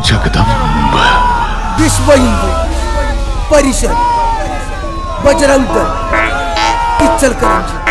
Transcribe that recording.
जगदम्ब। विश्व हिंदू परिषद बजरंग दल इचलकरंजी। बजरंग